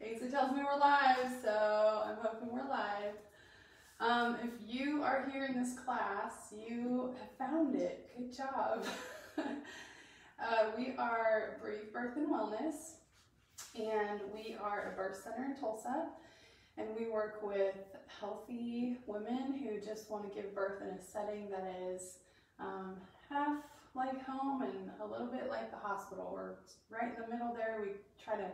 Asa tells me we're live, so I'm hoping we're live. Um, if you are here in this class, you have found it. Good job. uh, we are Breathe Birth and Wellness, and we are a birth center in Tulsa, and we work with healthy women who just want to give birth in a setting that is um, half like home and a little bit like the hospital. We're right in the middle there. We try to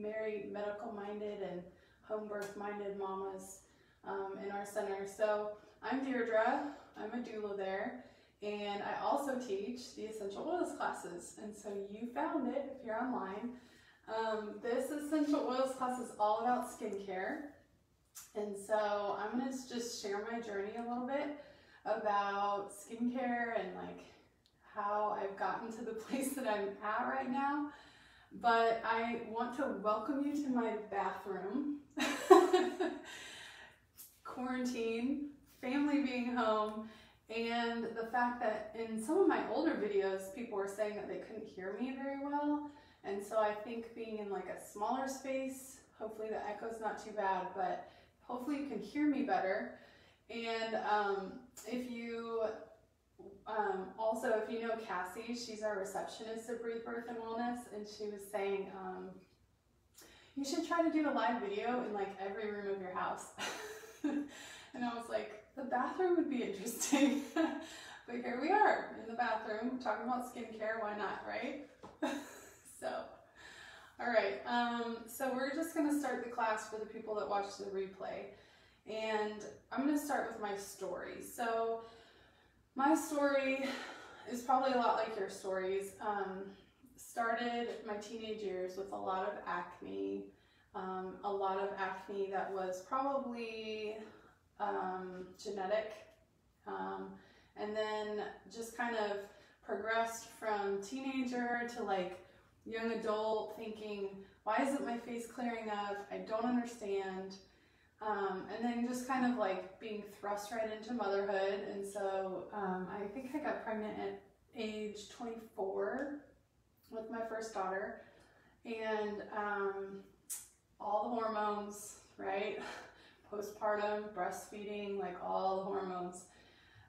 marry medical minded and home birth minded mamas um, in our center. So I'm Deirdre, I'm a doula there, and I also teach the essential oils classes. And so you found it if you're online. Um, this essential oils class is all about skincare. And so I'm going to just share my journey a little bit about skincare and like how I've gotten to the place that I'm at right now. But I want to welcome you to my bathroom. Quarantine, family being home, and the fact that in some of my older videos, people were saying that they couldn't hear me very well. And so I think being in like a smaller space, hopefully the echo's not too bad, but hopefully you can hear me better. And um, if you um, also, if you know Cassie, she's our receptionist at Breathe Birth and Wellness, and she was saying um, you should try to do a live video in like every room of your house. and I was like, the bathroom would be interesting. but here we are in the bathroom talking about skincare. Why not, right? so, all right. Um, so we're just going to start the class for the people that watch the replay. And I'm going to start with my story. So, my story is probably a lot like your stories. Um, started my teenage years with a lot of acne, um, a lot of acne that was probably um, genetic, um, and then just kind of progressed from teenager to like young adult thinking, why isn't my face clearing up? I don't understand. Um, and then just kind of like being thrust right into motherhood. And so um, I think I got pregnant at age 24 with my first daughter. And um, all the hormones, right? Postpartum, breastfeeding, like all the hormones.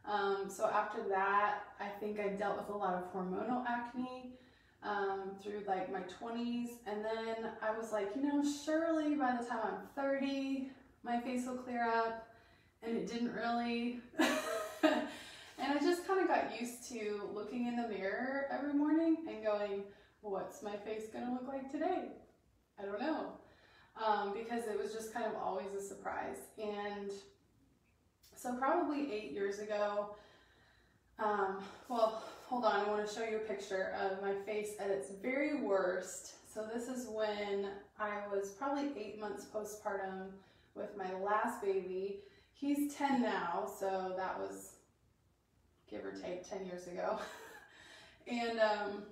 Um, so after that, I think I dealt with a lot of hormonal acne um, through like my 20s. And then I was like, you know, surely by the time I'm 30, my face will clear up and it didn't really. and I just kind of got used to looking in the mirror every morning and going, what's my face gonna look like today? I don't know. Um, because it was just kind of always a surprise. And so probably eight years ago, um, well, hold on, I want to show you a picture of my face at its very worst. So this is when I was probably eight months postpartum with my last baby. He's 10 now, so that was give or take 10 years ago. and um,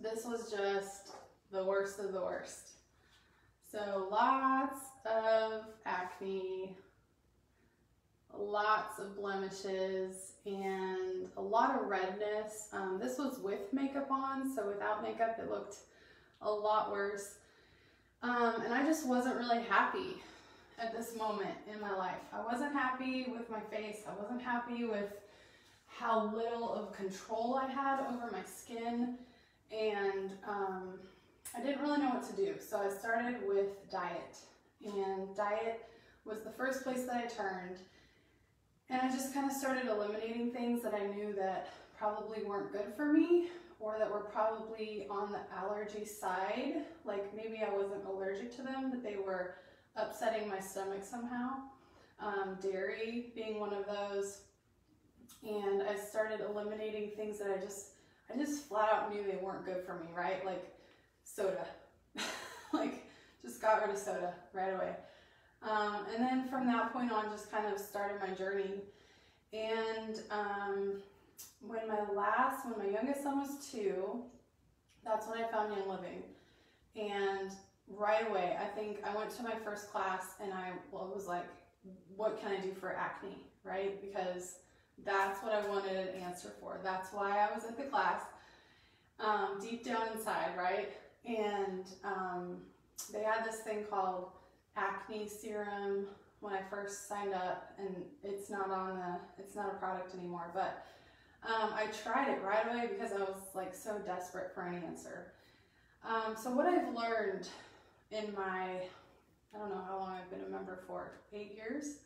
this was just the worst of the worst. So lots of acne, lots of blemishes, and a lot of redness. Um, this was with makeup on, so without makeup it looked a lot worse. Um, and I just wasn't really happy at this moment in my life. I wasn't happy with my face. I wasn't happy with how little of control I had over my skin. And um, I didn't really know what to do. So I started with diet. And diet was the first place that I turned. And I just kind of started eliminating things that I knew that probably weren't good for me or that were probably on the allergy side. Like maybe I wasn't allergic to them, but they were upsetting my stomach somehow. Um, dairy being one of those. And I started eliminating things that I just, I just flat out knew they weren't good for me, right? Like soda. like just got rid of soda right away. Um, and then from that point on, just kind of started my journey. And um, when my last, when my youngest son was two, that's when I found Young Living. And right away, I think I went to my first class and I was like, what can I do for acne, right? Because that's what I wanted an answer for. That's why I was at the class, um, deep down inside, right? And um, they had this thing called acne serum when I first signed up, and it's not on the, it's not a product anymore. But um, I tried it right away because I was like so desperate for an answer. Um, so what I've learned in my, I don't know how long I've been a member for, eight years.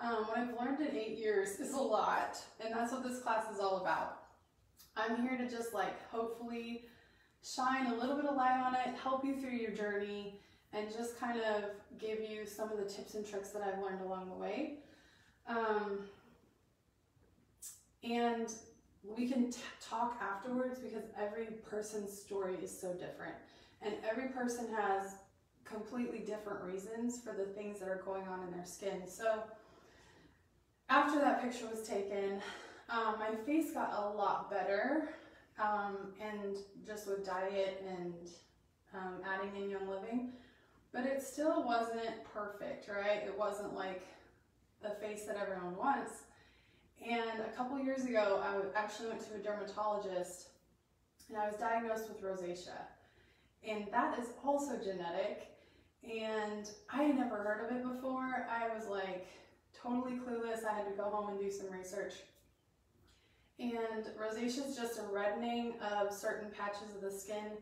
Um, what I've learned in eight years is a lot, and that's what this class is all about. I'm here to just like hopefully shine a little bit of light on it, help you through your journey, and just kind of give you some of the tips and tricks that I've learned along the way. Um, and we can talk afterwards because every person's story is so different. And every person has completely different reasons for the things that are going on in their skin. So after that picture was taken, um, my face got a lot better. Um, and just with diet and um, adding in Young Living, but it still wasn't perfect, right? It wasn't like the face that everyone wants. And a couple years ago, I actually went to a dermatologist and I was diagnosed with rosacea. And that is also genetic. And I had never heard of it before. I was like totally clueless. I had to go home and do some research. And rosacea is just a reddening of certain patches of the skin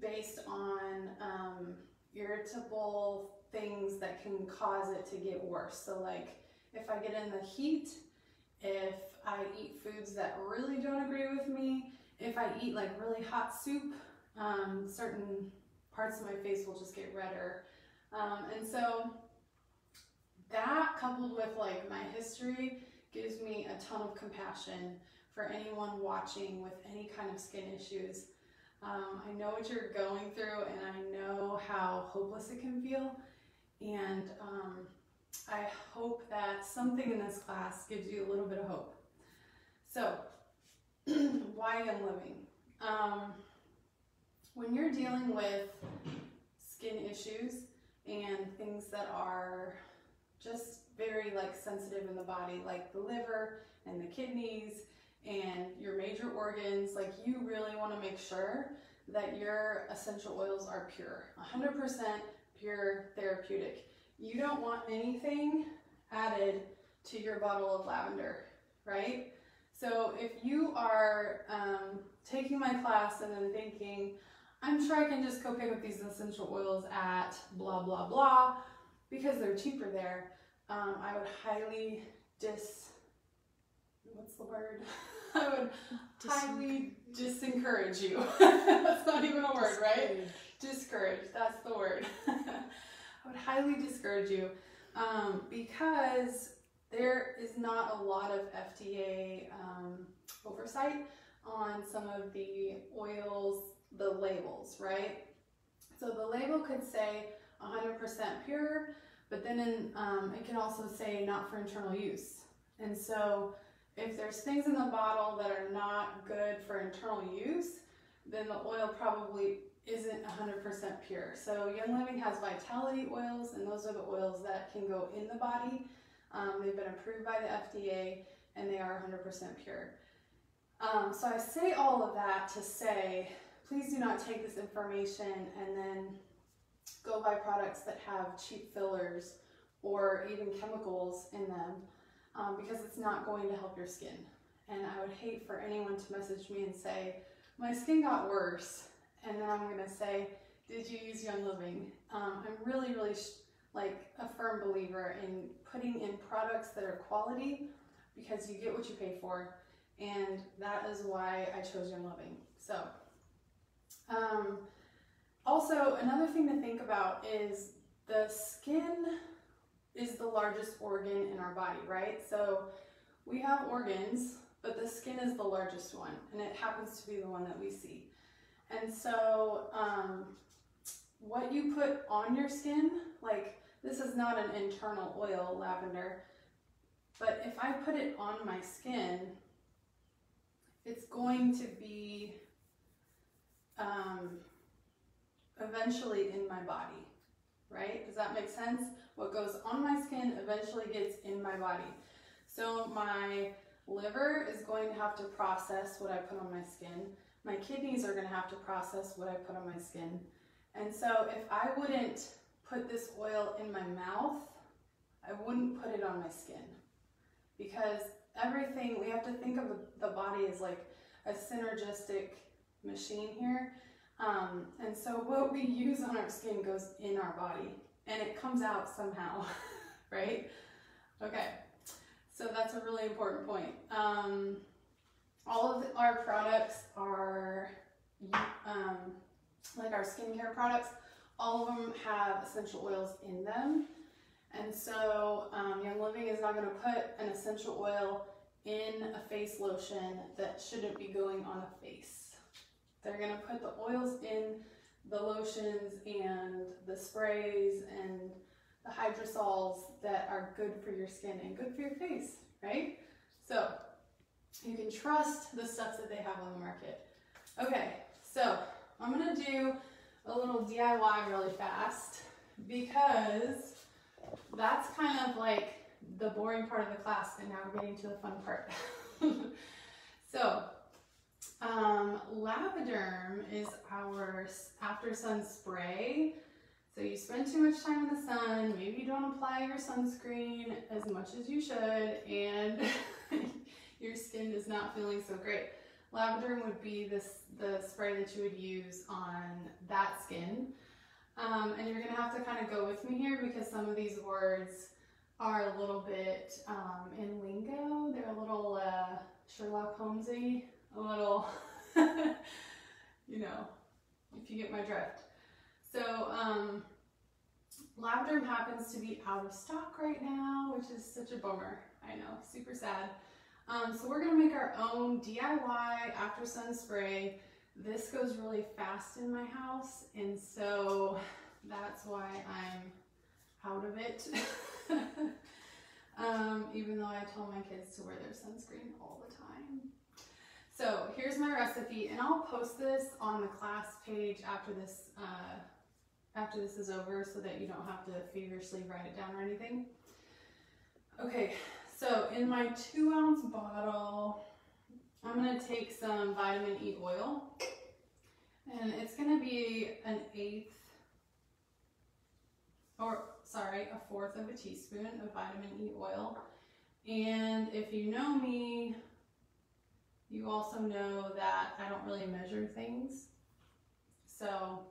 based on um, irritable things that can cause it to get worse. So like if I get in the heat, if I eat foods that really don't agree with me, if I eat like really hot soup, um, certain parts of my face will just get redder. Um, and so that coupled with like my history gives me a ton of compassion for anyone watching with any kind of skin issues. Um, I know what you're going through and I know how hopeless it can feel. And um, I hope that something in this class gives you a little bit of hope. So, why Young Living? Um, when you're dealing with skin issues and things that are just very like sensitive in the body, like the liver and the kidneys and your major organs, like you really want to make sure that your essential oils are pure, 100% pure therapeutic. You don't want anything added to your bottle of lavender, right? So if you are um, taking my class and then thinking, I'm sure I can just go pick up these essential oils at blah, blah, blah, because they're cheaper there, um, I would highly dis, what's the word? I would Dis highly disencourage you. That's not even a word, right? Discourage, that's the word. I would highly discourage you um, because there is not a lot of FDA um, oversight on some of the oils, the labels, right? So the label could say 100% pure, but then in, um, it can also say not for internal use. And so if there's things in the bottle that are not good for internal use, then the oil probably isn't 100% pure. So Young Living has vitality oils, and those are the oils that can go in the body. Um, they've been approved by the FDA, and they are 100% pure. Um, so I say all of that to say, please do not take this information and then go buy products that have cheap fillers or even chemicals in them um, because it's not going to help your skin. And I would hate for anyone to message me and say, my skin got worse. And then I'm going to say, did you use Young Living? Um, I'm really, really like a firm believer in putting in products that are quality because you get what you pay for. And that is why I chose Young Living. So, um, also another thing to think about is the skin is the largest organ in our body, right? So we have organs, but the skin is the largest one, and it happens to be the one that we see. And so um, what you put on your skin, like this is not an internal oil, lavender, but if I put it on my skin, it's going to be um, eventually in my body, right? Does that make sense? What goes on my skin eventually gets in my body. So my liver is going to have to process what I put on my skin. My kidneys are going to have to process what I put on my skin. And so if I wouldn't put this oil in my mouth, I wouldn't put it on my skin because everything, we have to think of the body as like a synergistic machine here. Um, and so what we use on our skin goes in our body and it comes out somehow, right? Okay, so that's a really important point. Um, all of our products are, um, like our skincare products, all of them have essential oils in them. And so um, Young Living is not going to put an essential oil in a face lotion that shouldn't be going on a face. They're going to put the oils in the lotions and the sprays and the hydrosols that are good for your skin and good for your face, right? So you can trust the stuff that they have on the market. Okay, so I'm gonna do a little DIY really fast because that's kind of like the boring part of the class and now we're getting to the fun part. so, um, Lavaderm is our after sun spray. So you spend too much time in the sun, maybe you don't apply your sunscreen as much as you should, and your skin is not feeling so great. Lavaderm would be this the spray that you would use on that skin. Um, and you're gonna have to kind of go with me here because some of these words are a little bit um, in lingo. They're a little uh, Sherlock Holmesy, a little, you know, if you get my drift. So um, Lavaderm happens to be out of stock right now, which is such a bummer. I know, super sad. Um, so we're gonna make our own DIY after sun spray. This goes really fast in my house, and so that's why I'm out of it. um, even though I tell my kids to wear their sunscreen all the time. So here's my recipe, and I'll post this on the class page after this uh, after this is over so that you don't have to feverishly write it down or anything. Okay, so in my two ounce bottle, I'm gonna take some vitamin E oil and it's gonna be an eighth or sorry, a fourth of a teaspoon of vitamin E oil. And if you know me, you also know that I don't really measure things. So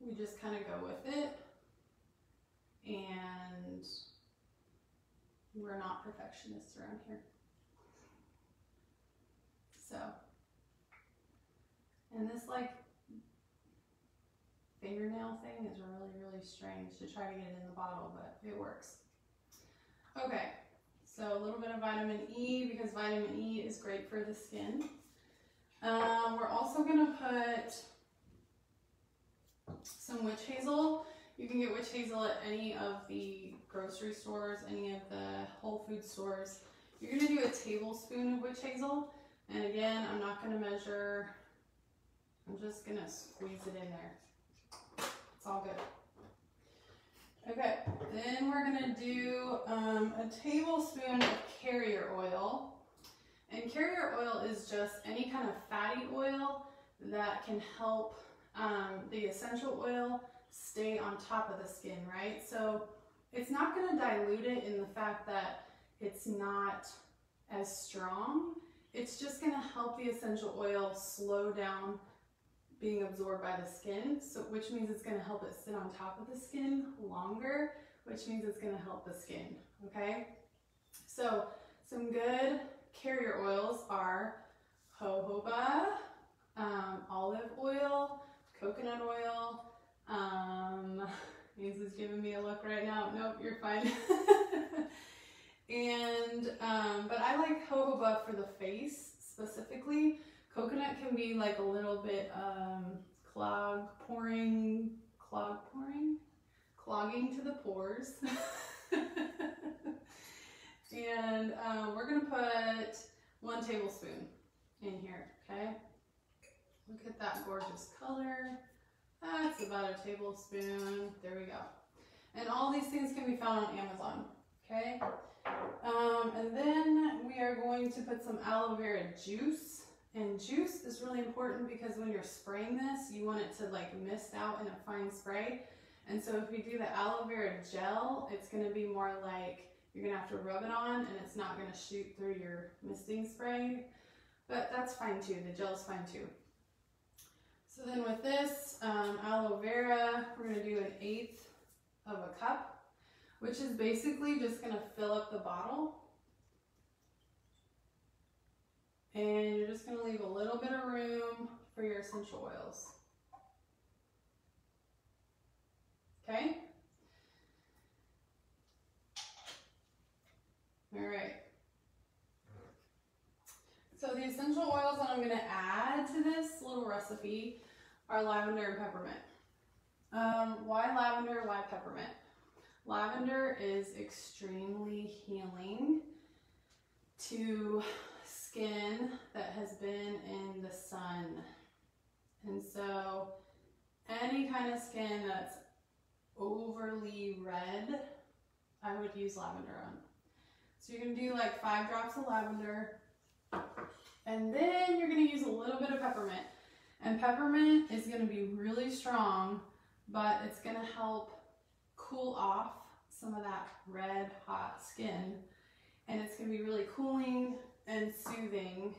we just kind of go with it. And we're not perfectionists around here. So, and this like fingernail thing is really, really strange to try to get it in the bottle, but it works. Okay, so a little bit of vitamin E because vitamin E is great for the skin. Um, we're also gonna put some witch hazel. You can get witch hazel at any of the grocery stores, any of the Whole Food stores. You're gonna do a tablespoon of witch hazel. And again, I'm not gonna measure, I'm just gonna squeeze it in there. It's all good. Okay, then we're gonna do um, a tablespoon of carrier oil. And carrier oil is just any kind of fatty oil that can help um, the essential oil stay on top of the skin, right? So it's not to dilute it in the fact that it's not as strong. It's just to help the essential oil slow down being absorbed by the skin, so which means it's going to help it sit on top of the skin longer, which means it's going to help the skin, okay? So some good carrier oils are jojoba, um, olive oil, coconut oil. Um, Ainsley's giving me a look right now. Nope, you're fine. and, um, but I like jojoba for the face specifically. Coconut can be like a little bit um, clog pouring, clog pouring, clogging to the pores. and um, we're gonna put one tablespoon in here, okay? Look at that gorgeous color. That's about a tablespoon. There we go. And all these things can be found on Amazon. Okay. Um, and then we are going to put some aloe vera juice And juice is really important because when you're spraying this, you want it to like mist out in a fine spray. And so if you do the aloe vera gel, it's gonna be more like you're gonna have to rub it on and it's not gonna shoot through your misting spray. But that's fine too, the gel's fine too. So then with this um, aloe vera, we're gonna do an eighth of a cup, which is basically just gonna fill up the bottle. And you're just gonna leave a little bit of room for your essential oils. Okay? All right. So the essential oils that I'm gonna add to this little recipe are lavender and peppermint. Um, why lavender, why peppermint? Lavender is extremely healing to skin that has been in the sun. And so any kind of skin that's overly red, I would use lavender on. So you're gonna do like five drops of lavender, and then you're gonna use a little bit of peppermint. And peppermint is gonna be really strong, but it's gonna help cool off some of that red hot skin. And it's gonna be really cooling and soothing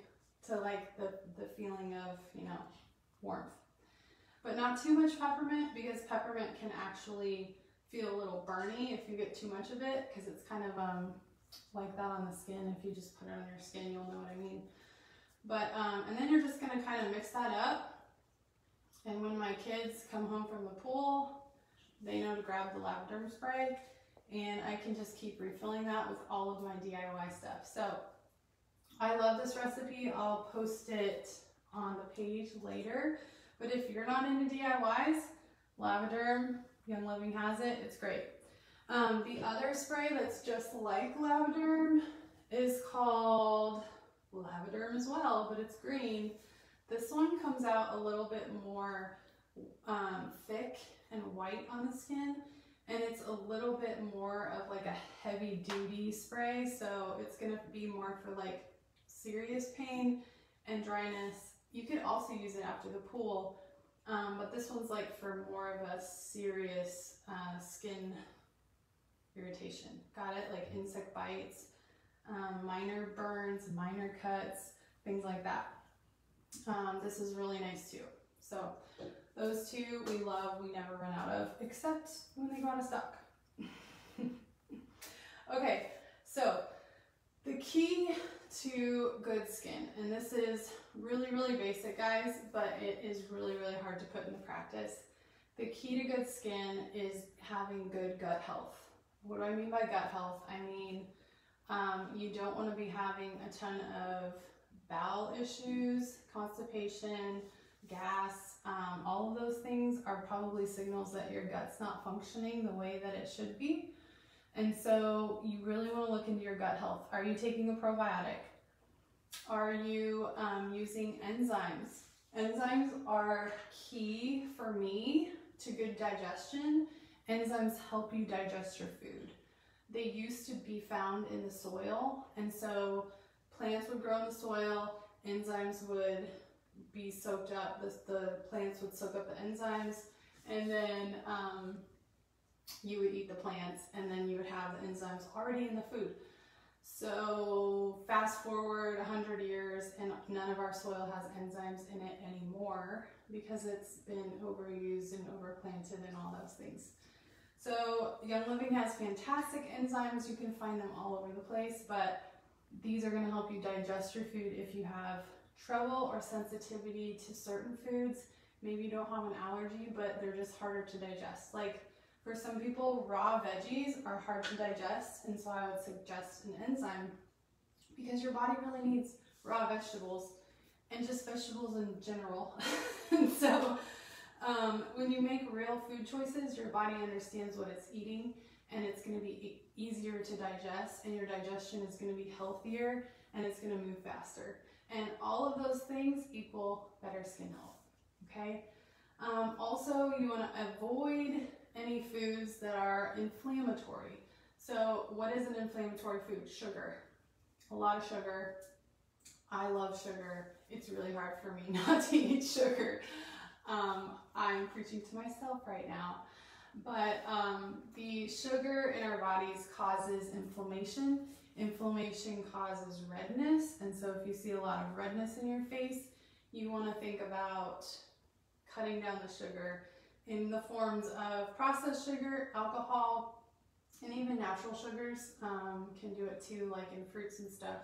to like the, the feeling of, you know, warmth. But not too much peppermint because peppermint can actually feel a little burny if you get too much of it because it's kind of um, like that on the skin. If you just put it on your skin, you'll know what I mean. But, um, and then you're just gonna kind of mix that up. And when my kids come home from the pool, they know to grab the lavender spray and I can just keep refilling that with all of my DIY stuff. So I love this recipe. I'll post it on the page later. But if you're not into DIYs, Lavender, Young Living has it. It's great. Um, the other spray that's just like Lavaderm is called Lavaderm as well, but it's green. This one comes out a little bit more um, thick and white on the skin and it's a little bit more of like a heavy duty spray so it's gonna be more for like serious pain and dryness you could also use it after the pool um, but this one's like for more of a serious uh, skin irritation. Got it? Like insect bites, um, minor burns, minor cuts, things like that. Um, this is really nice too. So those two we love, we never run out of, except when they go out of stock. okay, so the key to good skin, and this is really, really basic, guys, but it is really, really hard to put into practice. The key to good skin is having good gut health. What do I mean by gut health? I mean, um, you don't want to be having a ton of bowel issues, constipation, gas, um, all of those things are probably signals that your gut's not functioning the way that it should be. And so you really want to look into your gut health. Are you taking a probiotic? Are you um, using enzymes? Enzymes are key for me to good digestion. Enzymes help you digest your food. They used to be found in the soil, and so plants would grow in the soil, enzymes would be soaked up, the, the plants would soak up the enzymes, and then um, you would eat the plants, and then you would have the enzymes already in the food. So fast forward 100 years and none of our soil has enzymes in it anymore because it's been overused and overplanted and all those things. So Young Living has fantastic enzymes. You can find them all over the place, but these are gonna help you digest your food if you have trouble or sensitivity to certain foods. Maybe you don't have an allergy, but they're just harder to digest. Like for some people, raw veggies are hard to digest, and so I would suggest an enzyme because your body really needs raw vegetables and just vegetables in general. and so um, when you make real food choices, your body understands what it's eating and it's going to be easier to digest and your digestion is going to be healthier and it's going to move faster. And all of those things equal better skin health, okay? Um, also, you want to avoid any foods that are inflammatory. So what is an inflammatory food? Sugar. A lot of sugar. I love sugar. It's really hard for me not to eat sugar. Um, I'm preaching to myself right now. But um, the sugar in our bodies causes inflammation. Inflammation causes redness. And so if you see a lot of redness in your face, you want to think about cutting down the sugar in the forms of processed sugar, alcohol, and even natural sugars um, can do it too, like in fruits and stuff.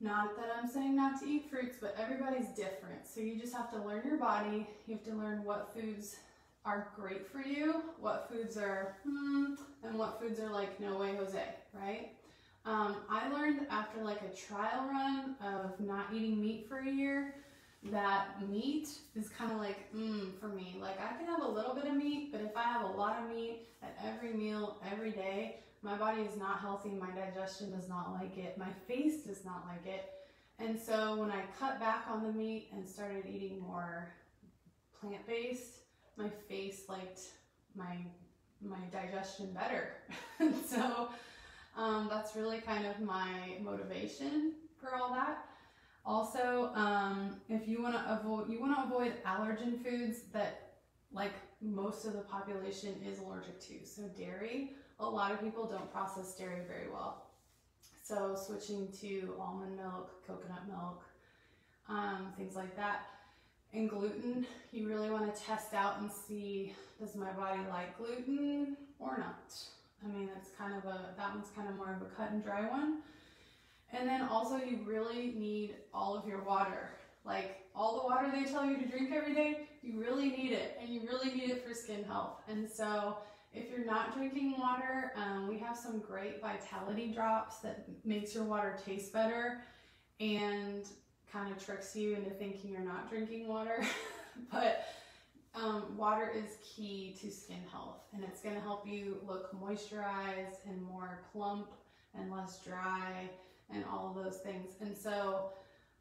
Not that I'm saying not to eat fruits, but everybody's different. So you just have to learn your body. You have to learn what foods are great for you, what foods are hmm, and what foods are like no way Jose, right? Um, I learned after like a trial run of not eating meat for a year that meat is kind of like mm for me. Like I can have a little bit of meat, but if I have a lot of meat at every meal every day, my body is not healthy. My digestion does not like it. My face does not like it. And so when I cut back on the meat and started eating more plant-based, my face liked my my digestion better. so um, that's really kind of my motivation for all that. Also, um, if you want to avoid, you want to avoid allergen foods that like most of the population is allergic to. So dairy, a lot of people don't process dairy very well. So switching to almond milk, coconut milk, um, things like that. And gluten, you really want to test out and see, does my body like gluten or not? I mean, that's kind of a, that one's kind of more of a cut and dry one. And then also you really need all of your water. Like all the water they tell you to drink every day, you really need it and you really need it for skin health. And so if you're not drinking water, um, we have some great vitality drops that makes your water taste better and kind of tricks you into thinking you're not drinking water. but um, water is key to skin health and it's going to help you look moisturized and more plump and less dry and all of those things. And so,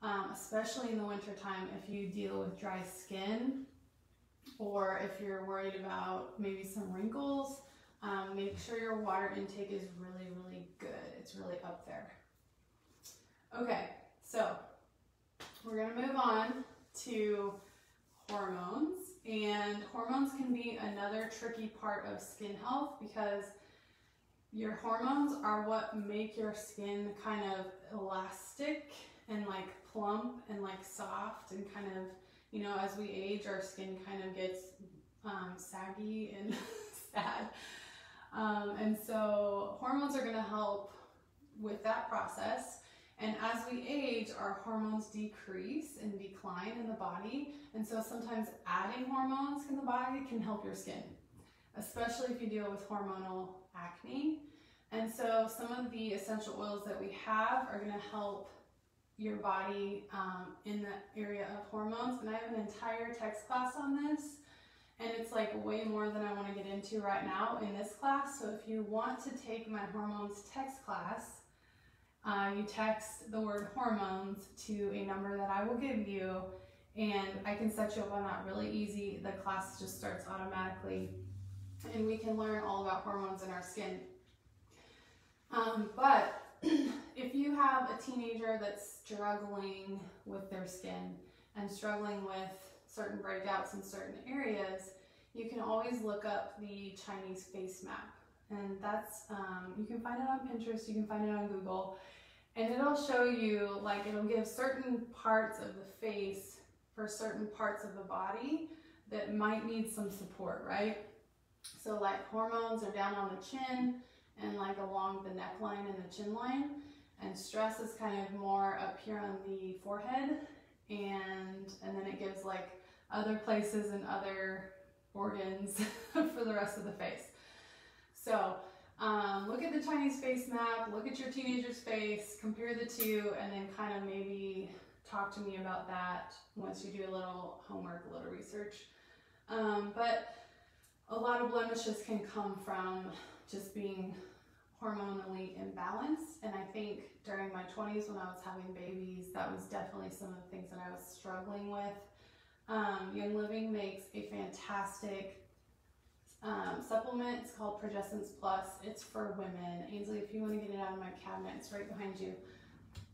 um, especially in the wintertime, if you deal with dry skin or if you're worried about maybe some wrinkles, um, make sure your water intake is really, really good. It's really up there. Okay, so we're going to move on to hormones. And hormones can be another tricky part of skin health because your hormones are what make your skin kind of elastic and like plump and like soft and kind of, you know, as we age, our skin kind of gets um, saggy and sad. Um, and so hormones are going to help with that process. And as we age, our hormones decrease and decline in the body. And so sometimes adding hormones in the body can help your skin, especially if you deal with hormonal acne. And so some of the essential oils that we have are going to help your body um, in the area of hormones. And I have an entire text class on this. And it's like way more than I want to get into right now in this class. So if you want to take my hormones text class, uh, you text the word hormones to a number that I will give you and I can set you up on that really easy. The class just starts automatically and we can learn all about hormones in our skin. Um, but if you have a teenager that's struggling with their skin and struggling with certain breakouts in certain areas, you can always look up the Chinese face map. And that's, um, you can find it on Pinterest, you can find it on Google, and it'll show you, like, it'll give certain parts of the face for certain parts of the body that might need some support, right? So, like, hormones are down on the chin, and like along the neckline and the chin line. And stress is kind of more up here on the forehead and and then it gives like other places and other organs for the rest of the face. So um, look at the Chinese face map, look at your teenager's face, compare the two, and then kind of maybe talk to me about that once you do a little homework, a little research. Um, but a lot of blemishes can come from just being hormonally imbalanced. And I think during my 20s when I was having babies, that was definitely some of the things that I was struggling with. Um, Young Living makes a fantastic um, supplement. It's called Progessence Plus. It's for women. Ainsley, if you want to get it out of my cabinet, it's right behind you.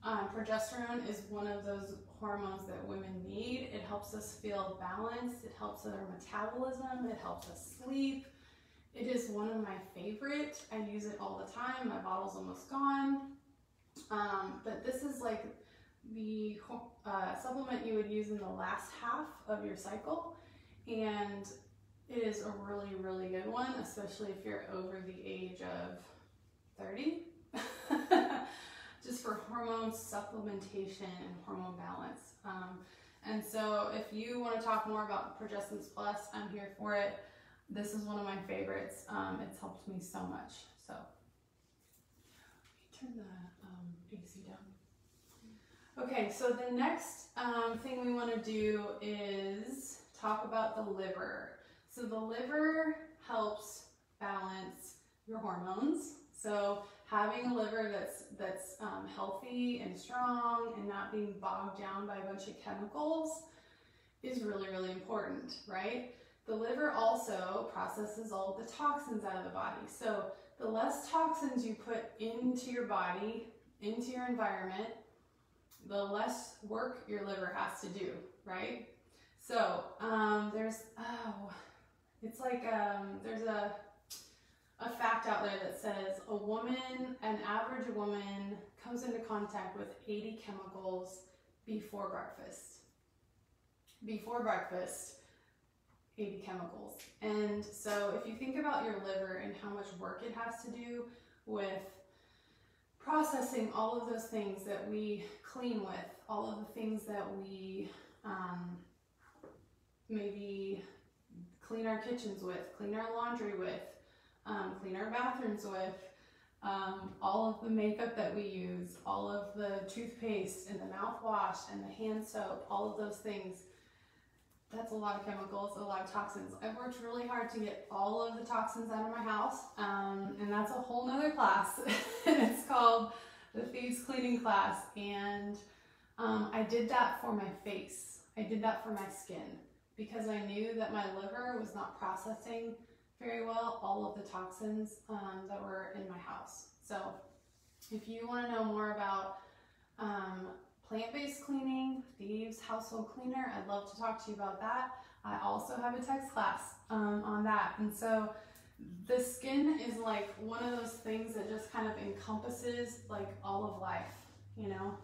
Um, progesterone is one of those hormones that women need. It helps us feel balanced, it helps our metabolism, it helps us sleep. It is one of my favorite. I use it all the time. My bottle's almost gone. Um, but this is like the uh, supplement you would use in the last half of your cycle. And it is a really, really good one, especially if you're over the age of 30. Just for hormone supplementation and hormone balance. Um, and so if you want to talk more about Progessence Plus, I'm here for it. This is one of my favorites. Um, it's helped me so much. So turn the um, AC down. Okay, so the next um, thing we want to do is talk about the liver. So the liver helps balance your hormones. So having a liver that's that's um, healthy and strong and not being bogged down by a bunch of chemicals is really really important, right? The liver also processes all the toxins out of the body. So the less toxins you put into your body, into your environment, the less work your liver has to do, right? So um, there's, oh, it's like um, there's a, a fact out there that says a woman, an average woman, comes into contact with 80 chemicals before breakfast. Before breakfast, 80 chemicals. And so if you think about your liver and how much work it has to do with processing all of those things that we clean with, all of the things that we um, maybe clean our kitchens with, clean our laundry with, um, clean our bathrooms with, um, all of the makeup that we use, all of the toothpaste and the mouthwash and the hand soap, all of those things. That's a lot of chemicals, a lot of toxins. I've worked really hard to get all of the toxins out of my house, um, and that's a whole nother class. it's called the Thieves Cleaning Class, and um, I did that for my face. I did that for my skin because I knew that my liver was not processing very well all of the toxins um, that were in my house. So if you want to know more about um, plant-based cleaning, Thieves Household Cleaner, I'd love to talk to you about that. I also have a text class um, on that. And so the skin is like one of those things that just kind of encompasses like all of life, you know?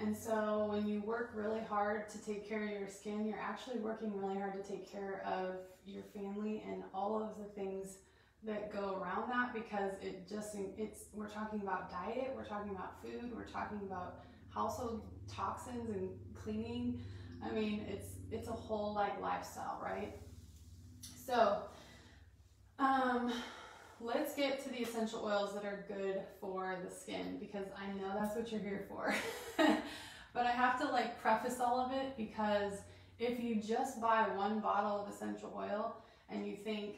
And so when you work really hard to take care of your skin, you're actually working really hard to take care of your family and all of the things that go around that because it just it's we're talking about diet, we're talking about food, we're talking about household toxins and cleaning. I mean, it's it's a whole like lifestyle, right? So, um let's get to the essential oils that are good for the skin because I know that's what you're here for. but I have to like preface all of it because if you just buy one bottle of essential oil and you think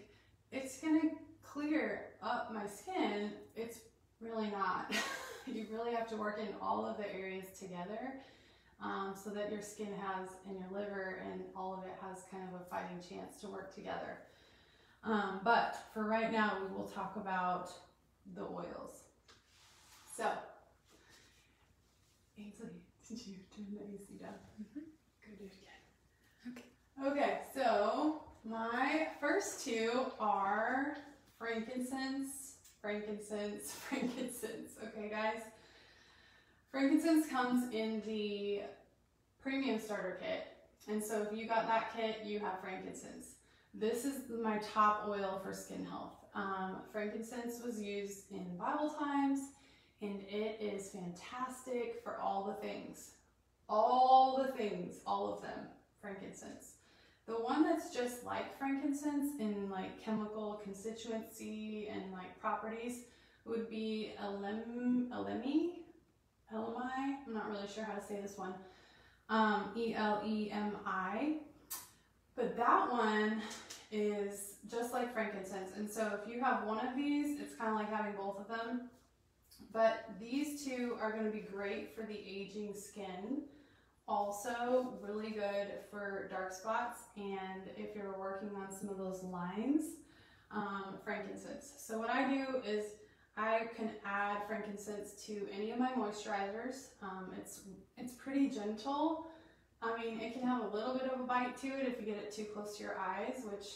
it's gonna clear up my skin, it's really not. you really have to work in all of the areas together um, so that your skin has and your liver and all of it has kind of a fighting chance to work together. Um, but for right now, we will talk about the oils. So, Ainsley, did you turn the AC down? Mm-hmm. Go do it again. Okay. Okay, so my first two are frankincense, frankincense, frankincense. Okay, guys? Frankincense comes in the premium starter kit. And so if you got that kit, you have frankincense. This is my top oil for skin health. Um, frankincense was used in Bible times and it is fantastic for all the things. All the things, all of them, frankincense. The one that's just like frankincense in like chemical constituency and like properties would be elemi, elemi, elemi. I'm not really sure how to say this one. Um, E-L-E-M-I. But that one is just like frankincense. And so if you have one of these, it's kind of like having both of them. But these two are going to be great for the aging skin. Also really good for dark spots and if you're working on some of those lines, um, frankincense. So what I do is I can add frankincense to any of my moisturizers. Um, it's it's pretty gentle. I mean, it can have a little bit of a bite to it if you get it too close to your eyes, which,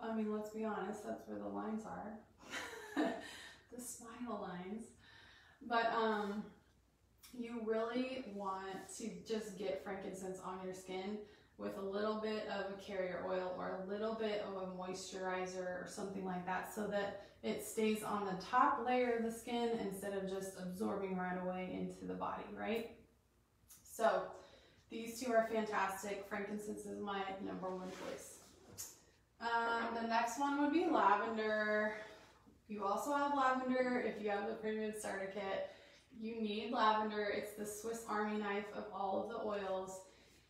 I mean, let's be honest, that's where the lines are. the smile lines. But um, you really want to just get frankincense on your skin with a little bit of a carrier oil or a little bit of a moisturizer or something like that so that it stays on the top layer of the skin instead of just absorbing right away into the body, right? So these two are fantastic. Frankincense is my number one choice. Um, the next one would be lavender. You also have lavender if you have the premium starter kit. You need lavender. It's the Swiss Army knife of all of the oils.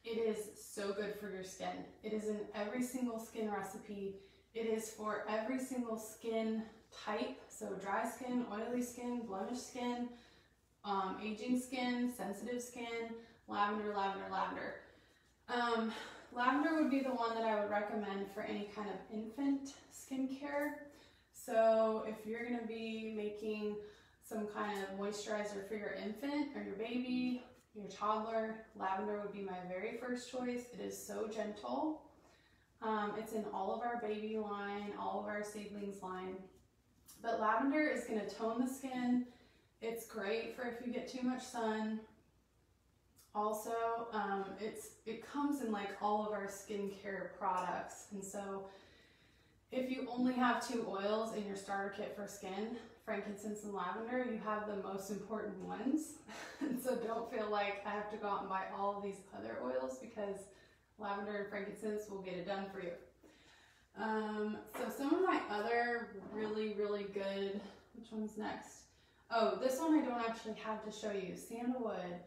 It is so good for your skin. It is in every single skin recipe. It is for every single skin type. So dry skin, oily skin, blemish skin, um, aging skin, sensitive skin, lavender, lavender, lavender. Um, lavender would be the one that I would recommend for any kind of infant skincare. So if you're gonna be making some kind of moisturizer for your infant or your baby, your toddler, lavender would be my very first choice. It is so gentle. Um, it's in all of our baby line, all of our seedlings line. But lavender is gonna tone the skin. It's great for if you get too much sun. Also, um, it's it comes in like all of our skincare products. And so if you only have two oils in your starter kit for skin, frankincense and lavender, you have the most important ones. and so don't feel like I have to go out and buy all these other oils because lavender and frankincense will get it done for you. Um, so some of my other really, really good, which one's next? Oh, this one I don't actually have to show you, sandalwood.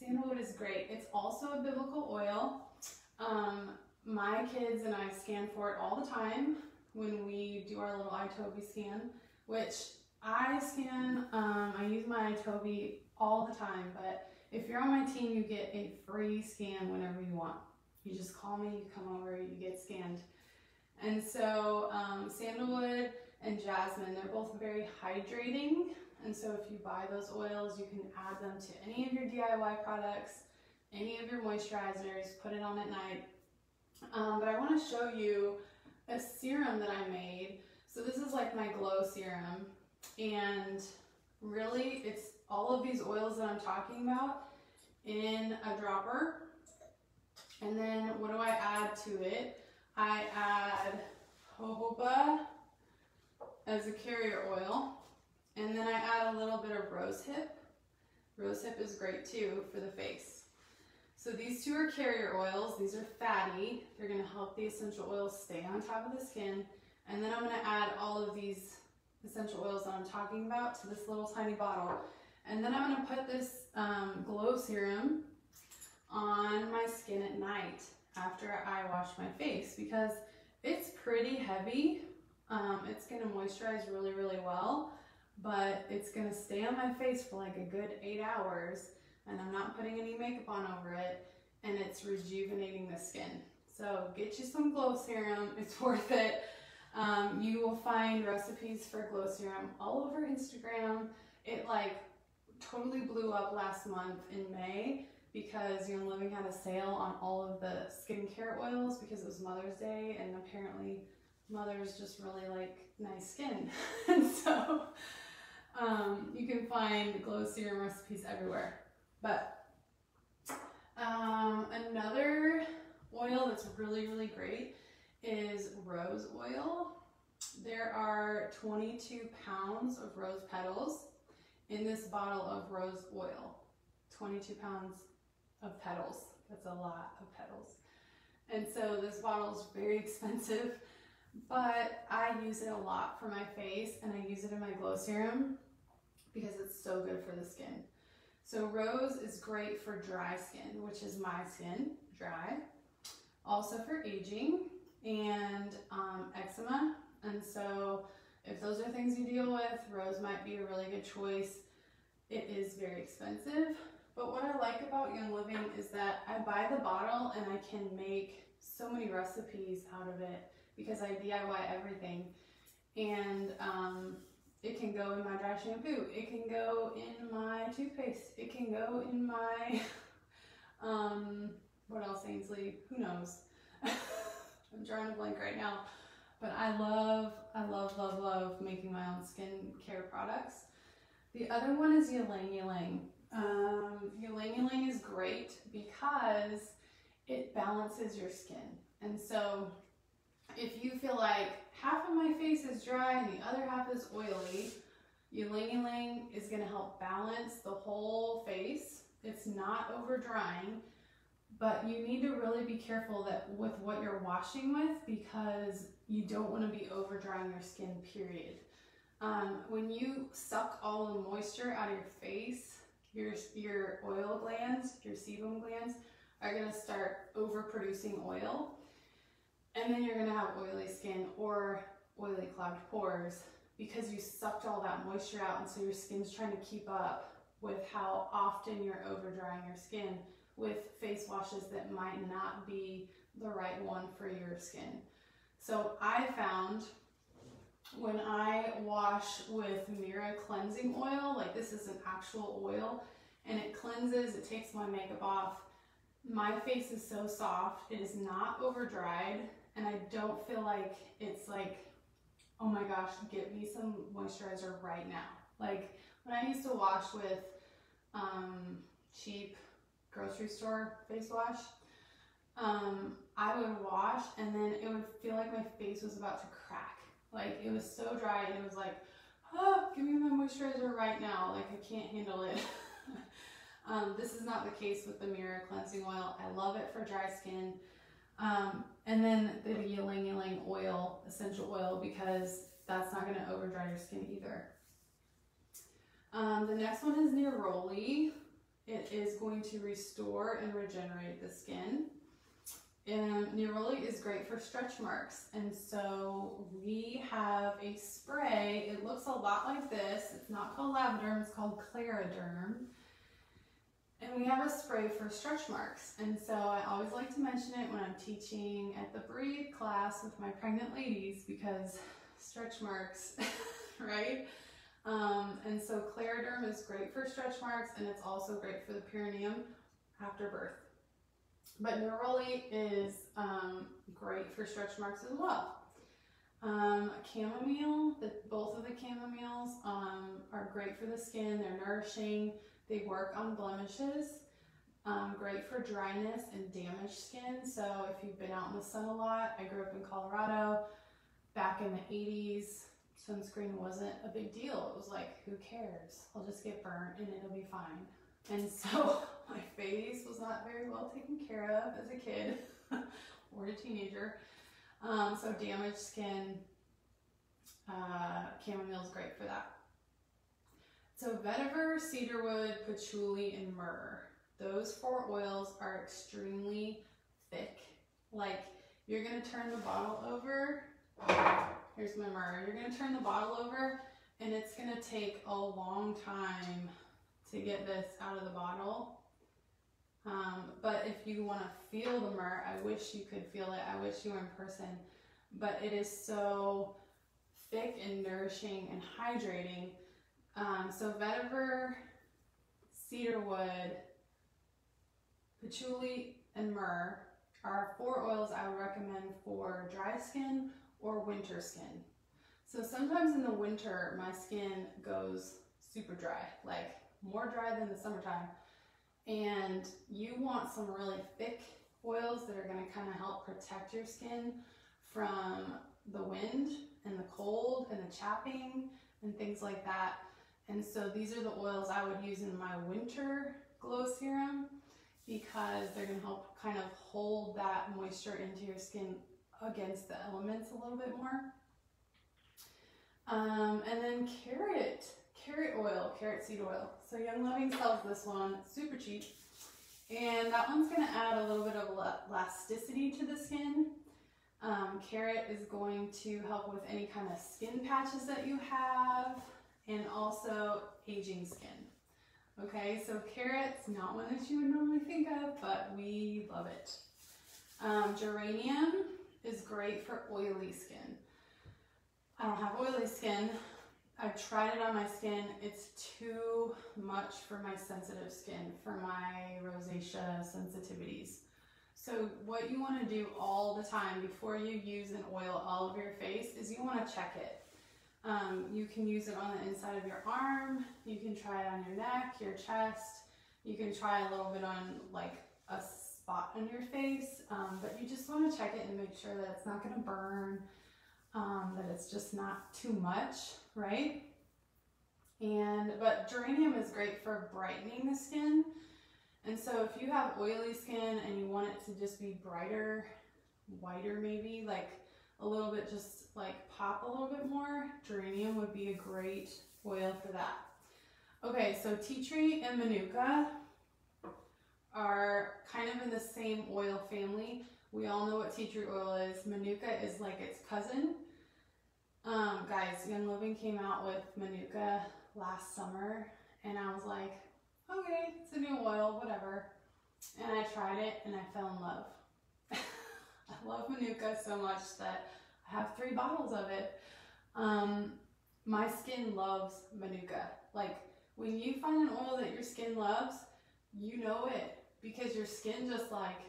Sandalwood is great. It's also a biblical oil. Um, my kids and I scan for it all the time when we do our little iTOVi scan, which I scan, um, I use my iTOVi all the time, but if you're on my team, you get a free scan whenever you want. You just call me, you come over, you get scanned. And so um, sandalwood and jasmine, they're both very hydrating. And so if you buy those oils, you can add them to any of your DIY products, any of your moisturizers, put it on at night. Um, but I wanna show you a serum that I made. So this is like my glow serum. And really it's all of these oils that I'm talking about in a dropper. And then what do I add to it? I add jojoba as a carrier oil. And then I add a little bit of rosehip. Rosehip is great too for the face. So these two are carrier oils. These are fatty. They're gonna help the essential oils stay on top of the skin. And then I'm gonna add all of these essential oils that I'm talking about to this little tiny bottle. And then I'm gonna put this um, glow serum on my skin at night after I wash my face because it's pretty heavy. Um, it's gonna moisturize really, really well, but it's gonna stay on my face for like a good eight hours and I'm not putting any makeup on over it and it's rejuvenating the skin. So get you some glow serum, it's worth it. Um, you will find recipes for glow serum all over Instagram. It like totally blew up last month in May because Young Living had a sale on all of the skincare oils because it was Mother's Day and apparently mothers just really like nice skin. and so um, you can find glow serum recipes everywhere. But um, another oil that's really, really great is rose oil. There are 22 pounds of rose petals in this bottle of rose oil. 22 pounds of petals. That's a lot of petals. And so this bottle is very expensive, but I use it a lot for my face and I use it in my glow serum because it's so good for the skin. So rose is great for dry skin, which is my skin, dry. Also for aging and um, eczema. And so if those are things you deal with, rose might be a really good choice. It is very expensive, but what I like about Young Living is that I buy the bottle and I can make so many recipes out of it because I DIY everything. And um, It can go in my dry shampoo. It can go in my toothpaste. It can go in my, um, what else, Ainsley? Who knows? I'm drawing a blank right now. But I love, I love, love, love making my own skincare products. The other one is Ylang Ylang. Um, Ylang Ylang is great because it balances your skin. And so if you feel like half of my face is dry and the other half is oily, Ylang Ylang is going to help balance the whole face. It's not over drying, but you need to really be careful that with what you're washing with because you don't want to be over drying your skin, period. Um, when you suck all the moisture out of your face, your, your oil glands, your sebum glands, are going to start overproducing oil. And then you're to have oily skin or oily clogged pores because you sucked all that moisture out and so your skin's trying to keep up with how often you're over drying your skin with face washes that might not be the right one for your skin. So I found when I wash with Mirah cleansing oil, like this is an actual oil, and it cleanses, it takes my makeup off. My face is so soft, it is not over dried, and I don't feel like it's like, oh my gosh, get me some moisturizer right now. Like when I used to wash with um, cheap grocery store face wash, um, I would wash and then it would feel like my face was about to crack. Like it was so dry and it was like, oh, give me my moisturizer right now. Like I can't handle it. um, this is not the case with the Mirah Cleansing Oil. I love it for dry skin. Um, and then the Ylang Ylang oil, essential oil, because that's not going to over dry your skin either. Um, the next one is Neroli. It is going to restore and regenerate the skin. And Neroli is great for stretch marks. And so we have a spray. It looks a lot like this. It's not called Lavaderm, it's called Clariderm. And we have a spray for stretch marks. And so I always like to mention it when I'm teaching at the Breathe class with my pregnant ladies because stretch marks, right? Um, and so Clariderm is great for stretch marks and it's also great for the perineum after birth. But Neroli is um, great for stretch marks as well. Um, chamomile, the, both of the chamomiles um, are great for the skin. They're nourishing. They work on blemishes. Um, great for dryness and damaged skin. So if you've been out in the sun a lot, I grew up in Colorado. Back in the 80s, sunscreen wasn't a big deal. It was like, who cares? I'll just get burnt and it'll be fine. And so my face was not very well taken care of as a kid or a teenager. Um, so damaged skin, uh, chamomile is great for that. So vetiver, cedarwood, patchouli, and myrrh. Those four oils are extremely thick. Like you're gonna turn the bottle over. Here's my myrrh. You're gonna turn the bottle over and it's gonna take a long time to get this out of the bottle. Um, but if you want to feel the myrrh, I wish you could feel it. I wish you were in person. But it is so thick and nourishing and hydrating. Um, so vetiver, cedarwood, patchouli, and myrrh are four oils I would recommend for dry skin or winter skin. So sometimes in the winter, my skin goes super dry, like more dry than the summertime. And you want some really thick oils that are gonna kind of help protect your skin from the wind and the cold and the chapping and things like that. And so these are the oils I would use in my winter glow serum because they're gonna help kind of hold that moisture into your skin against the elements a little bit more. Um, and then carrot carrot oil, carrot seed oil. So Young Living sells this one, super cheap. And that one's gonna add a little bit of elasticity to the skin. Um, carrot is going to help with any kind of skin patches that you have and also aging skin. Okay, so carrot's not one that you would normally think of, but we love it. Um, geranium is great for oily skin. I don't have oily skin, I've tried it on my skin. It's too much for my sensitive skin, for my rosacea sensitivities. So what you want to do all the time before you use an oil all over your face is you want to check it. Um, you can use it on the inside of your arm. You can try it on your neck, your chest. You can try a little bit on like a spot on your face, um, but you just want to check it and make sure that it's not going to burn, um, that it's just not too much, right? And, but geranium is great for brightening the skin. And so if you have oily skin and you want it to just be brighter, whiter maybe, like a little bit just like pop a little bit more, geranium would be a great oil for that. Okay, so tea tree and manuka are kind of in the same oil family. We all know what tea tree oil is. Manuka is like its cousin. Um, guys, Young Living came out with Manuka last summer and I was like, okay, it's a new oil, whatever. And I tried it and I fell in love. I love Manuka so much that have three bottles of it. Um, my skin loves Manuka. Like when you find an oil that your skin loves, you know it because your skin just like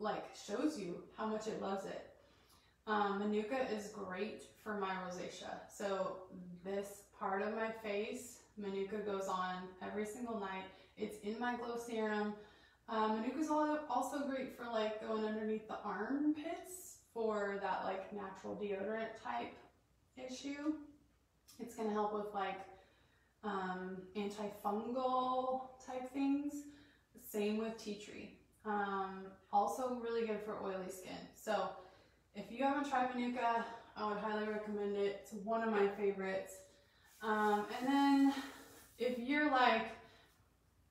like shows you how much it loves it. Um, Manuka is great for my rosacea. So this part of my face, Manuka goes on every single night. It's in my glow serum. Um, Manuka is also great for like going underneath the armpits for that like natural deodorant type issue. It's to help with like um, antifungal type things. Same with tea tree. Um, also really good for oily skin. So if you haven't tried Manuka, I would highly recommend it. It's one of my favorites. Um, and then if you're like,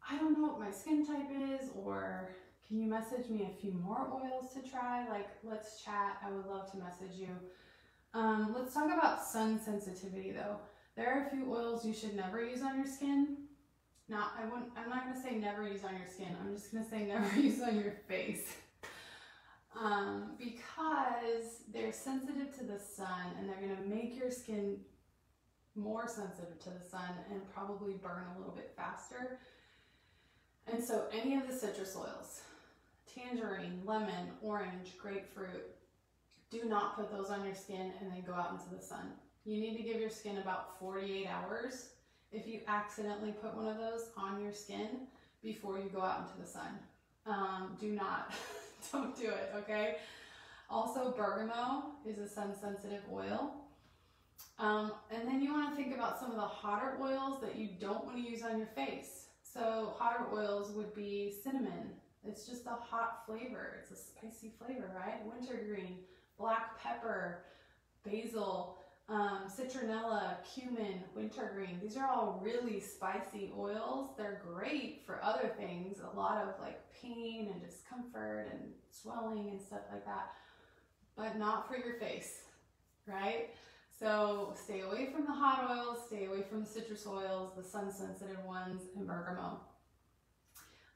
I don't know what my skin type is, or can you message me a few more oils to try? Like, let's chat. I would love to message you. Um, let's talk about sun sensitivity though. There are a few oils you should never use on your skin. Now, I wouldn't, I'm not gonna say never use on your skin. I'm just gonna say never use on your face. Um, because they're sensitive to the sun and they're gonna make your skin more sensitive to the sun and probably burn a little bit faster. And so any of the citrus oils, tangerine, lemon, orange, grapefruit, do not put those on your skin and then go out into the sun. You need to give your skin about 48 hours if you accidentally put one of those on your skin before you go out into the sun. Um, do not, don't do it, okay? Also, bergamot is a sun sensitive oil. Um, and then you want to think about some of the hotter oils that you don't want to use on your face. So hotter oils would be cinnamon. It's just a hot flavor. It's a spicy flavor, right? Wintergreen, black pepper, basil, um, citronella, cumin, wintergreen. These are all really spicy oils. They're great for other things, a lot of like pain and discomfort and swelling and stuff like that, but not for your face, right? So stay away from the hot oils, stay away from the citrus oils, the sun sensitive ones, and bergamot.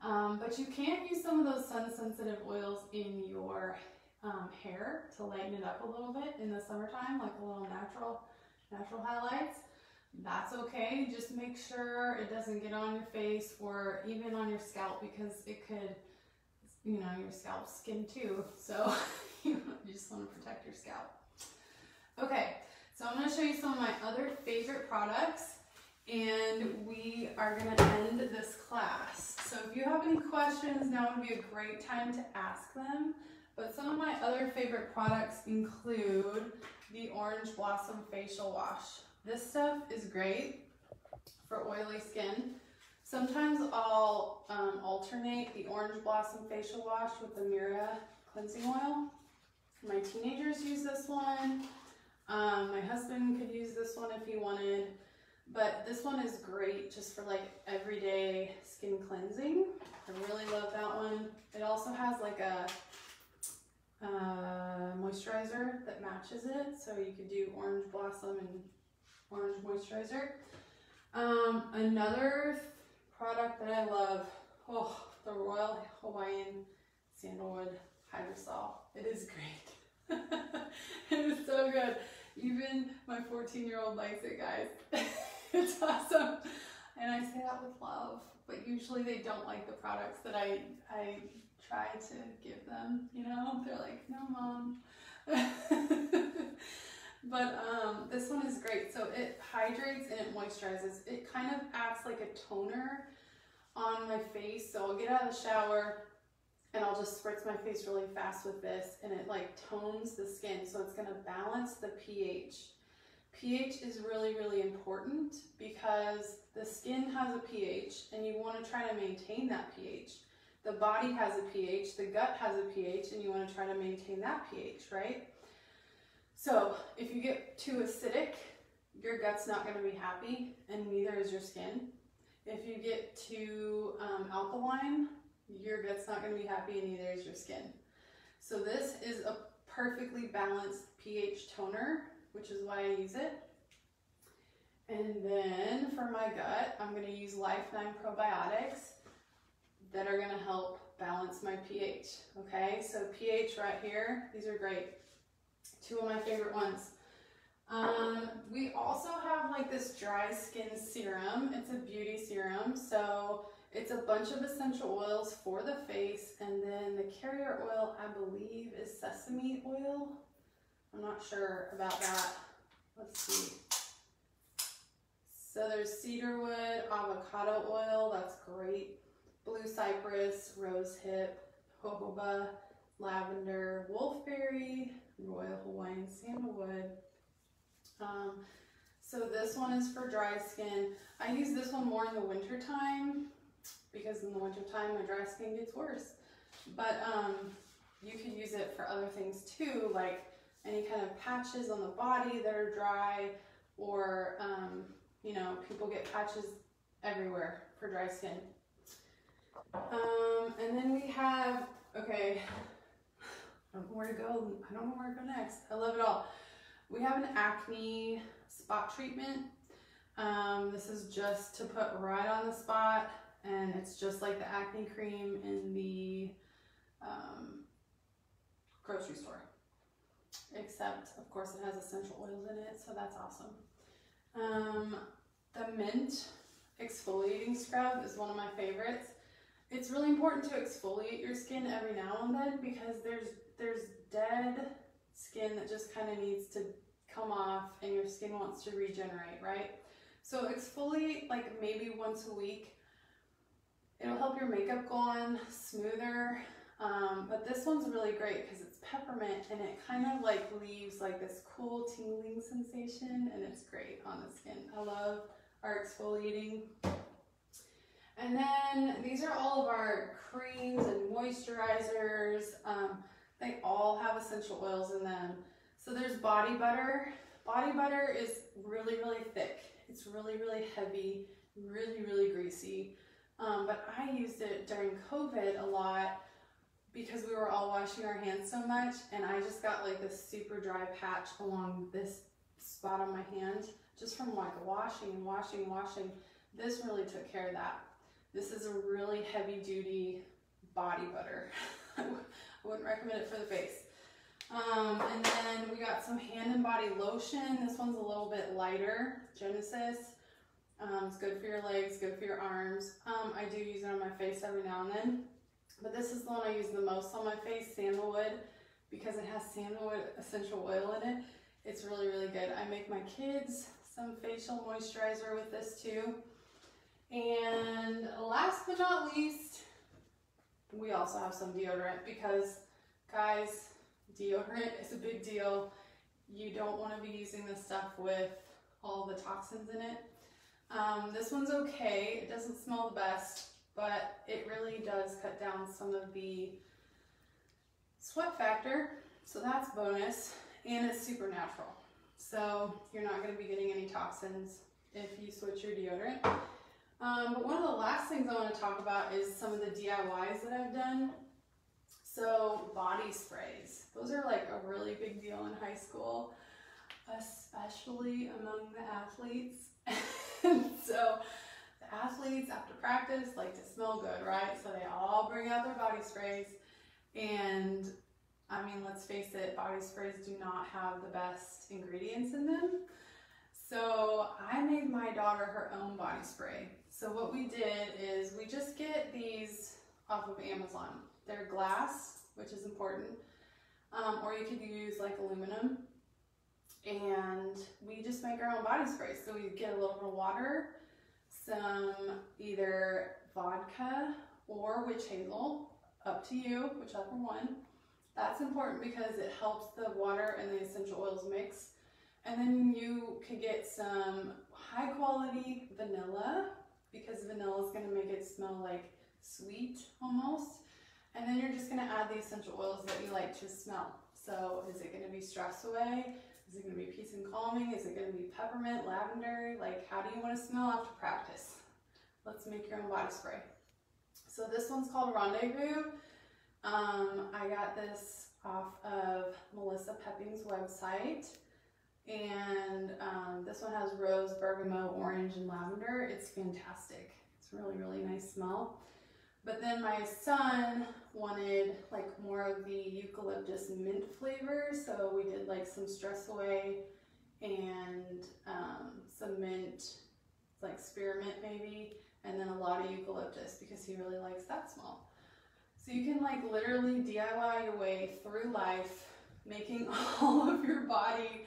Um, but you can use some of those sun sensitive oils in your um, hair to lighten it up a little bit in the summertime, like a little natural, natural highlights. That's okay. Just make sure it doesn't get on your face or even on your scalp because it could, you know, your scalp skin too. So you just want to protect your scalp. Okay, so I'm going to show you some of my other favorite products and we are going to end this class. So if you have any questions, now would be a great time to ask them. But some of my other favorite products include the Orange Blossom Facial Wash. This stuff is great for oily skin. Sometimes I'll um, alternate the Orange Blossom Facial Wash with the Mirah Cleansing Oil. My teenagers use this one. Um, my husband could use this one if he wanted, but this one is great just for like everyday skin cleansing. I really love that one. It also has like a uh, moisturizer that matches it. So you could do orange blossom and orange moisturizer. Um, another product that I love, oh, the Royal Hawaiian Sandalwood Hydrosol. It is great. it is so good. Even my 14 year old likes it, guys. it's awesome. And I say that with love, but usually they don't like the products that I, I try to give them, you know? They're like, no, mom. but um, this one is great. So it hydrates and it moisturizes. It kind of acts like a toner on my face. So I'll get out of the shower and I'll just spritz my face really fast with this and it like tones the skin. So it's gonna balance the pH. pH is really, really important because the skin has a pH and you wanna try to maintain that pH. The body has a pH, the gut has a pH, and you wanna try to maintain that pH, right? So if you get too acidic, your gut's not gonna be happy and neither is your skin. If you get too um, alkaline, your gut's not going to be happy and neither is your skin. So this is a perfectly balanced pH toner, which is why I use it. And then for my gut, I'm going to use Life9 probiotics that are going to help balance my pH. Okay, so pH right here, these are great. Two of my favorite ones. Um, we also have like this dry skin serum. It's a beauty serum. So it's a bunch of essential oils for the face. And then the carrier oil, I believe, is sesame oil. I'm not sure about that. Let's see. So there's cedarwood, avocado oil. That's great. Blue cypress, rose hip, jojoba, lavender, wolfberry, royal Hawaiian sandalwood, um, so this one is for dry skin. I use this one more in the winter time because in the winter time my dry skin gets worse. But um, you could use it for other things too, like any kind of patches on the body that are dry or, um, you know, people get patches everywhere for dry skin. Um, and then we have, okay, I don't know where to go. I don't know where to go next. I love it all. We have an acne spot treatment. Um, this is just to put right on the spot and it's just like the acne cream in the um, grocery store. Except, of course, it has essential oils in it, so that's awesome. Um, the mint exfoliating scrub is one of my favorites. It's really important to exfoliate your skin every now and then because there's there's dead skin that just kind of needs to come off and your skin wants to regenerate, right? So exfoliate like maybe once a week. It'll help your makeup go on smoother. Um, but this one's really great because it's peppermint and it kind of like leaves like this cool tingling sensation and it's great on the skin. I love our exfoliating. And then these are all of our creams and moisturizers. Um, they all have essential oils in them. So there's body butter. Body butter is really, really thick. It's really, really heavy, really, really greasy. Um, but I used it during COVID a lot because we were all washing our hands so much and I just got like this super dry patch along this spot on my hand just from like washing and washing washing. This really took care of that. This is a really heavy duty body butter. I wouldn't recommend it for the face. Um, and then we got some hand and body lotion. This one's a little bit lighter, Genesis. Um, it's good for your legs, good for your arms. Um, I do use it on my face every now and then. But this is the one I use the most on my face, sandalwood, because it has sandalwood essential oil in it. It's really, really good. I make my kids some facial moisturizer with this too. And last but not least, we also have some deodorant because guys, deodorant is a big deal. You don't want to be using this stuff with all the toxins in it. Um, this one's okay. It doesn't smell the best, but it really does cut down some of the sweat factor. So that's bonus and it's super natural. So you're not going to be getting any toxins if you switch your deodorant. Um, but one of the last things I want to talk about is some of the DIYs that I've done. So body sprays, those are like a really big deal in high school, especially among the athletes. so athletes after practice like to smell good, right? So they all bring out their body sprays and I mean, let's face it, body sprays do not have the best ingredients in them. So I made my daughter her own body spray. So what we did is we just get these off of Amazon. They're glass, which is important, um, or you could use like aluminum. And we just make our own body spray. So we get a little bit of water, some either vodka or witch hazel, up to you, whichever one. That's important because it helps the water and the essential oils mix. And then you could get some high quality vanilla because vanilla is going to make it smell like sweet almost. And then you're just going to add the essential oils that you like to smell. So is it going to be stress away? Is it going to be peace and calming? Is it going to be peppermint, lavender? Like how do you want to smell after practice? Let's make your own body spray. So this one's called Rendezvous. Um, I got this off of Melissa Poepping's website. And um, this one has rose, bergamot, orange, and lavender. It's fantastic. It's really, really nice smell. But then my son wanted like more of the eucalyptus mint flavor. So we did like some stress away and um, some mint, like spearmint maybe, and then a lot of eucalyptus because he really likes that smell. So you can like literally DIY your way through life, making all of your body,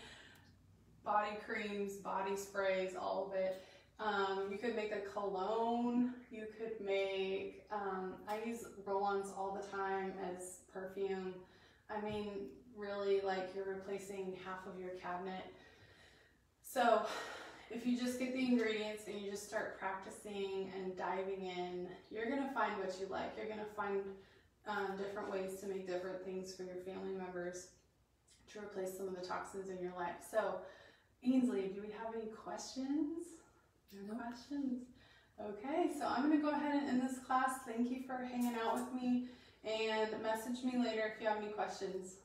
body creams, body sprays, all of it. Um, you could make a cologne. You could make, um, I use roll-ons all the time as perfume. I mean, really like you're replacing half of your cabinet. So if you just get the ingredients and you just start practicing and diving in, you're to find what you like. You're to find um, different ways to make different things for your family members to replace some of the toxins in your life. So, Ainsley, do we have any questions? No questions? Okay, so I'm going to go ahead and end this class. Thank you for hanging out with me and message me later if you have any questions.